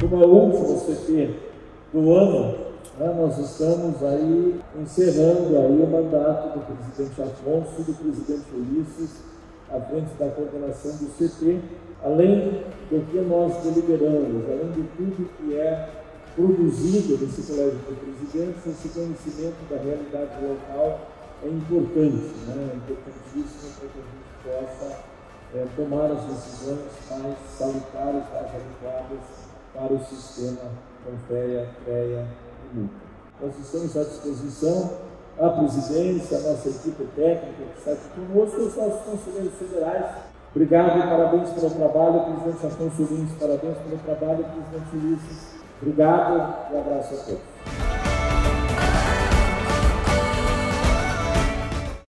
Como é o último CP do ano, né, nós estamos aí encerrando aí o mandato do presidente Afonso do presidente Ulisses à frente da coordenação do CP, além do que nós deliberamos, além de tudo que é produzido nesse colégio de presidentes, esse conhecimento da realidade local é importante, né? é importantíssimo para que a gente possa é, tomar as decisões mais salutares, mais adequadas para o sistema Confeia, CREA e MUCA. Nós estamos à disposição, a presidência, a nossa equipe técnica que está aqui conosco, os nossos conselheiros federais. Obrigado e parabéns pelo trabalho, presidente Afonso Lins, parabéns pelo trabalho, presidente Ulisses. Obrigado e abraço a todos.